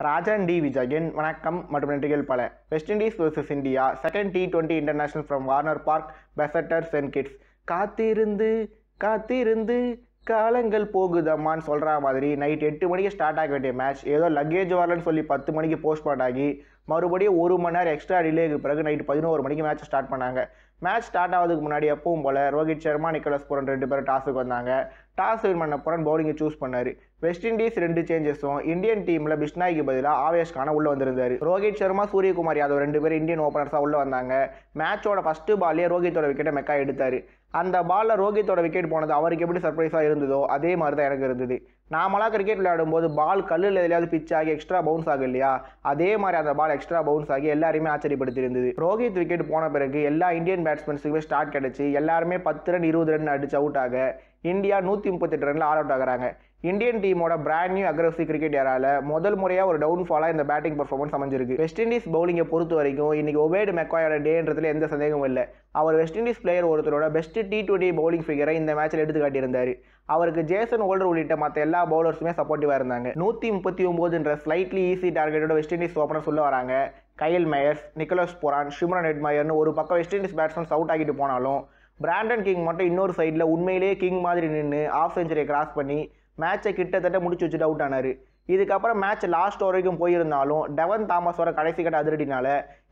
Rajan D Vijayan வணக்கம். மற்றும் நன்றிகள் பல. West Indies versus India second T twenty international from Warner Park Basseterre Saint Kitts காத்திருந்து காத்திருந்து காலங்கள் போகுதம்மான்னு சொல்கிற மாதிரி நைட் எட்டு மணிக்கு ஸ்டார்ட் ஆக வேண்டிய மேட்ச் ஏதோ லக்கேஜ் வரலன்னு சொல்லி பத்து மணிக்கு போஸ்ட்பாண்ட் ஆகி மறுபடியும் ஒரு மணி நேரம் எக்ஸ்ட்ரா டிலேக்கு பிறகு நைட் பதினோரு மணிக்கு மேட்ச் ஸ்டார்ட் பண்ணாங்க. மேட்ச் ஸ்டார்ட் ஆகிறதுக்கு முன்னாடி எப்பவும் போல ரோஹித் சர்மா நிக்கலஸ் புரன் ரெண்டு பேரும் டாஸுக்கு வந்தாங்க. டாஸ் வின் பண்ண புரன் பவுலிங்கை சூஸ் பண்ணாரு. வெஸ்ட் இண்டீஸ் ரெண்டு சேஞ்சஸும் இந்தியன் டீமில் பிஷ்னாய்க்கு பதிலாக ஆவேஷ் கான உள்ளே வந்திருந்தாரு. ரோஹித் சர்மா சூரியகுமார் யாதவ் ரெண்டு பேரும் இந்தியன் ஓப்பனர்ஸாக உள்ளே வந்தாங்க. மேட்சோட ஃபஸ்ட்டு பால்லே ரோஹித்தோட விக்கெட்டை மெக்கா எடுத்தார். அந்த பாலில் ரோஹித்தோட விக்கெட் போனது அவருக்கு எப்படி சர்ப்ரைஸாக இருந்ததோ அதே மாதிரி தான் எனக்கு இருந்தது. நாமளாக கிரிக்கெட் விளையாடும்போது பால் கல்லில் எதுலையாவது பிச் ஆகி எக்ஸ்ட்ரா பவுன்ஸ் ஆகும் இல்லையா? அதே மாதிரி அந்த பால் எக்ஸ்ட்ரா பவுன்ஸ் ஆகி எல்லாருமே ஆச்சரியப்படுத்தி இருந்தது ரோஹித் விக்கெட் போன பிறகு எல்லா இந்தியன் பேட்ஸ்மேன்ஸுக்குமே ஸ்டார்ட் கிடச்சி எல்லாருமே பத்து ரன் இருபது ரன் அடிச்சு அவுட் ஆக இந்தியா நூற்றி முப்பத்தெட்டு ரனில் ஆல் அவுட் ஆகுறாங்க. இந்தியன் டீமோட பிராண்ட் நியூ அக்ரஸிவ் கிரிக்கெட் ஏரால முதல் முறையாக ஒரு டவுன் ஃபாலாக இந்த பேட்டிங் பர்ஃபார்மன்ஸ் அமைஞ்சிருக்கு. வெஸ்ட் இண்டீஸ் பவுலிங்கை பொறுத்த வரைக்கும் இன்னைக்கு ஒபேடு மெக்காயோட டேன்றதுல எந்த சந்தேகமும் இல்லை. அவர் வெஸ்ட் இண்டீஸ் பிளேயர் ஒருத்தரோட பெஸ்ட் டி டுவெண்ட்டி பவுலிங் ஃபிகரை இந்த மேட்ச்சில் எடுத்து காட்டியிருந்தார் அவருக்கு ஜேசன் ஓல்டர் உள்ளிட்ட மற்ற எல்லா பவுலர்ஸுமே சப்போர்ட்டிவாக இருந்தாங்க. நூற்றி முப்பத்தி ஒம்போதுன்ற ஸ்லைட்லி ஈஸி டார்கெட்டோட வெஸ்ட் இண்டீஸ் ஓப்பனர் சொல்ல வராங்க. Kyle Mayers Nicholas Pooran Shimron எட்மயர்னு ஒரு பக்கம் வெஸ்ட் இண்டீஸ் பேட்ஸ்மேன்ஸ் அவுட் ஆகிட்டு போனாலும் பிராண்டன் கிங் மட்டும் இன்னொரு சைடில் உண்மையிலேயே கிங் மாதிரி நின்று ஆஃப் செஞ்சுரியை கிராஸ் பண்ணி மேட்சை கிட்டத்தட்ட முடிச்சு வச்சுட்டு அவுட் ஆனார். இதுக்கப்புறம் மேட்ச் லாஸ்ட் வரைக்கும் போயிருந்தாலும் டெவன் தாமஸோட கடைசி கட்ட அதிரடினால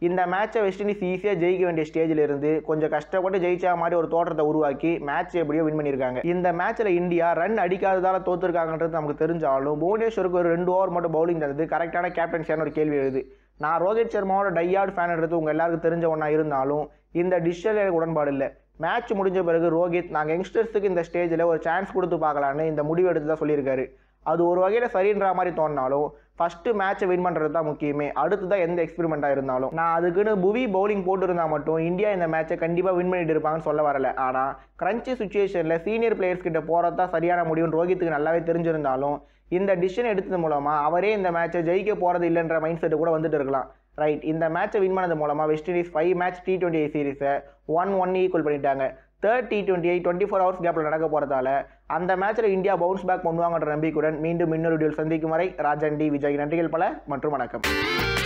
இந்த மேட்சை வெஸ்ட் இண்டீஸ் ஈஸியாக ஜெயிக்க வேண்டிய ஸ்டேஜில் இருந்து கொஞ்சம் கஷ்டப்பட்டு ஜெயிச்சா மாதிரி ஒரு தோற்றத்தை உருவாக்கி மேட்ச் எப்படியோ வின் பண்ணியிருக்காங்க இந்த மேட்ச்சில் இந்தியா ரன் அடிக்காததால தோத்துருக்காங்கன்றது நமக்கு தெரிஞ்சாலும் புவனேஸ்வருக்கு ஒரு ரெண்டு ஓவர் மட்டும் பவுலிங் தந்தது கரெக்டான கேப்டன்சியான ஒரு கேள்வி எழுது. நான் ரோஹித் சர்மாவோட டையார்டு ஃபேன்ன்றது உங்கள் எல்லாருக்கும் தெரிஞ்ச ஒன்றா இருந்தாலும் இந்த டிஷ்ஷில் எனக்கு உடன்பாடு இல்லை. மேட்ச் முடிஞ்ச பிறகு ரோஹித் நாங்கள் யங்ஸ்டர்ஸுக்கு இந்த ஸ்டேஜில் ஒரு சான்ஸ் கொடுத்து பார்க்கலான்னு இந்த முடிவு எடுத்து தான் சொல்லியிருக்காரு. அது ஒரு வகையில் சரின்ற மாதிரி தோணினாலும் ஃபஸ்ட்டு மேட்ச்சை வின் பண்ணுறது தான் முக்கியமே. அடுத்து தான் எந்த எக்ஸ்பெரிமெண்ட்டாக இருந்தாலும். நான் அதுக்குன்னு புவி பவுலிங் போட்டிருந்தால் மட்டும் இந்தியா இந்த மேட்சை கண்டிப்பாக வின் பண்ணிட்டு இருப்பாங்கன்னு சொல்ல வரல. ஆனால் கிரன்ச்சி சுச்சுவேஷனில் சீனியர் பிளேயர்ஸ் கிட்ட போகிறது தான் சரியான முடிவுன்னு ரோஹித்துக்கு நல்லாவே தெரிஞ்சிருந்தாலும் இந்த டிசிஷன் எடுத்தது மூலமாக அவரே இந்த மேட்ச்சை ஜெயிக்க போகிறது இல்லைன்ற மைண்ட் செட்டு கூட வந்துட்டு இருக்கலாம். ரைட் இந்த மேட்சை வின் பண்ணது மூலமாக West Indies five match T twenty சீரிஸை one one equal பண்ணிட்டாங்க. Third T twenty twenty four hours கேப்பில் நடக்க போகிறதால அந்த மேட்ச்சில் இந்தியா பவுன்ஸ் பேக் பண்ணுவாங்கன்ற நம்பிக்கையுடன் மீண்டும் இன்னொரு வீடியோவில் சந்திக்கும் வரை ராஜன் டி விஜய் நன்றிகள் பல மற்றும் வணக்கம்.